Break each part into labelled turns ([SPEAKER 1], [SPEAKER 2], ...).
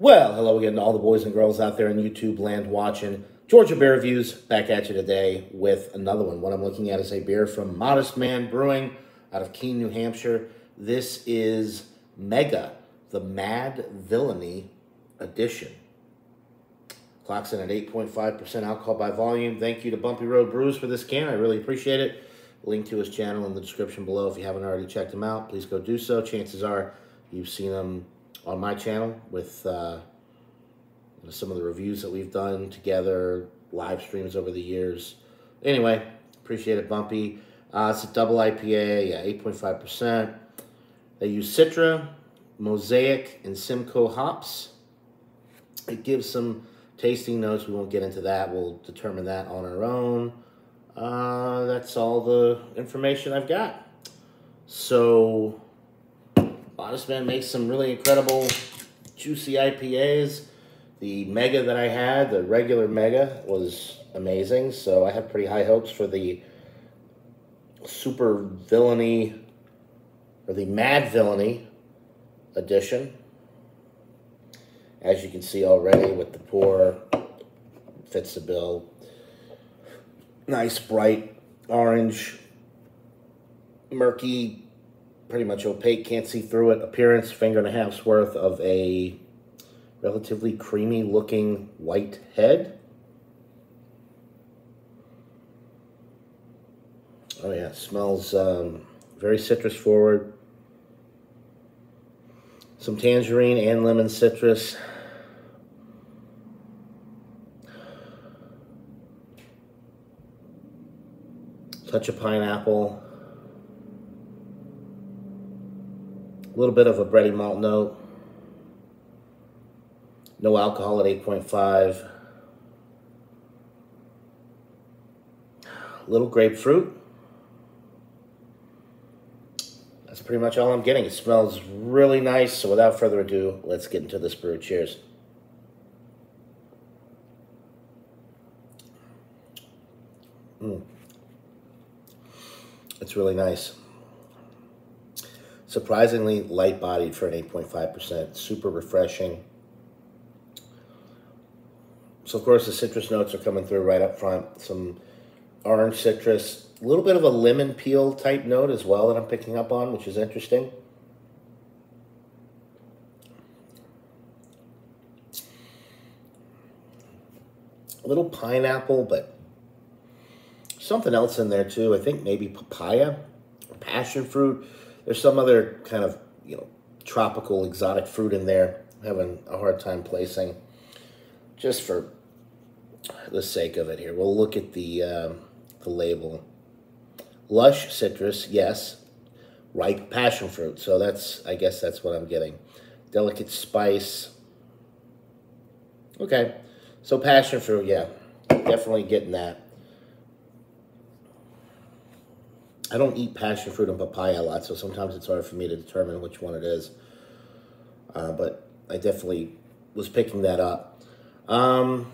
[SPEAKER 1] Well, hello again to all the boys and girls out there in YouTube land watching. Georgia Beer Reviews back at you today with another one. What I'm looking at is a beer from Modest Man Brewing out of Keene, New Hampshire. This is Mega, the Madvillainy Edition. Clocks in at 8.5% alcohol by volume. Thank you to Bumpy Road Brews for this can. I really appreciate it. Link to his channel in the description below. If you haven't already checked him out, please go do so. Chances are you've seen him on my channel with uh, some of the reviews that we've done together, live streams over the years. Anyway, appreciate it, Bumpy. Uh, it's a double IPA, yeah, 8.5%. They use Citra, Mosaic, and Simcoe hops. It gives some tasting notes. We won't get into that. We'll determine that on our own. Uh, that's all the information I've got. So, Modest Man makes some really incredible, juicy IPAs. The Mega that I had, the regular Mega, was amazing. So I have pretty high hopes for the super villainy, or the mad villainy edition. As you can see already with the pour, fits the bill. Nice bright orange, murky pretty much opaque, can't see through it. Appearance, finger and a half's worth of a relatively creamy looking white head. Oh yeah, smells um, very citrus forward. Some tangerine and lemon citrus. Touch of pineapple. A little bit of a bready malt note. No alcohol at 8.5. Little grapefruit. That's pretty much all I'm getting. It smells really nice. So without further ado, let's get into this brew. Cheers. Mm. It's really nice surprisingly light bodied for an 8.5%, super refreshing. So, of course, the citrus notes are coming through right up front. Some orange citrus, a little bit of a lemon peel type note as well that I'm picking up on, which is interesting. A little pineapple, but something else in there too. I think maybe papaya, passion fruit there's some other kind of, you know, tropical exotic fruit in there. I'm having a hard time placing. Just for the sake of it here, we'll look at the, uh, the label. Lush citrus, yes. Ripe passion fruit. So that's, I guess that's what I'm getting. Delicate spice. Okay. So passion fruit, yeah. Definitely getting that. I don't eat passion fruit and papaya a lot, so sometimes it's hard for me to determine which one it is. Uh, but I definitely was picking that up. Um,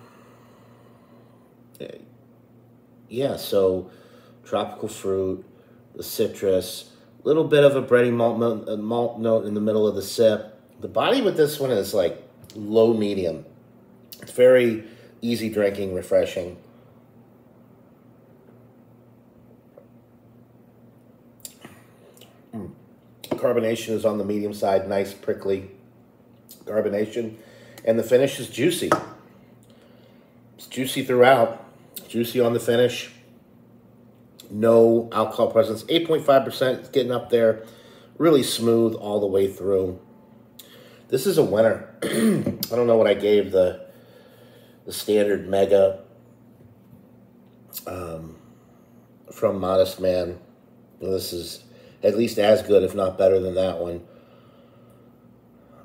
[SPEAKER 1] yeah, so tropical fruit, the citrus, little bit of a bready malt, uh, malt note in the middle of the sip. The body with this one is like low medium. It's very easy drinking, refreshing. Carbonation is on the medium side, nice prickly carbonation. And the finish is juicy. It's juicy throughout, juicy on the finish. No alcohol presence, 8.5%, it's getting up there. Really smooth all the way through. This is a winner. I don't know what I gave the the standard mega um, from Modest Man. This is at least as good, if not better than that one.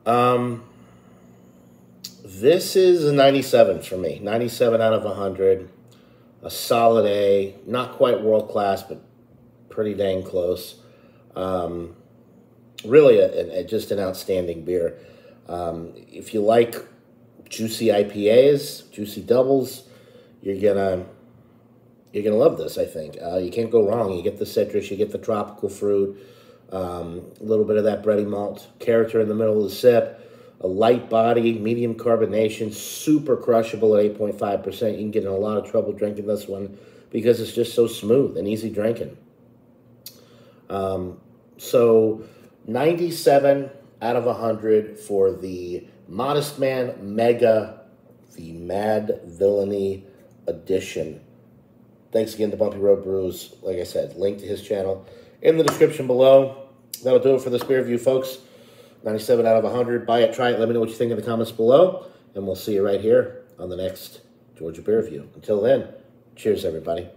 [SPEAKER 1] Um, this is a 97 for me. 97 out of 100. A solid A. Not quite world class, but pretty dang close. Um, really, a, a, just an outstanding beer. Um, if you like juicy IPAs, juicy doubles, you're gonna you're going to love this, I think. Uh, you can't go wrong. You get the citrus, you get the tropical fruit, um, a little bit of that bready malt character in the middle of the sip, a light body, medium carbonation, super crushable at 8.5%. You can get in a lot of trouble drinking this one because it's just so smooth and easy drinking. Um, so 97 out of 100 for the Modest Man Mega, the Madvillainy Edition. Thanks again to Bumpy Road Brews. Like I said, link to his channel in the description below. That'll do it for this beer review, folks. 97 out of 100. Buy it, try it. Let me know what you think in the comments below. And we'll see you right here on the next Georgia Beer Review. Until then, cheers, everybody.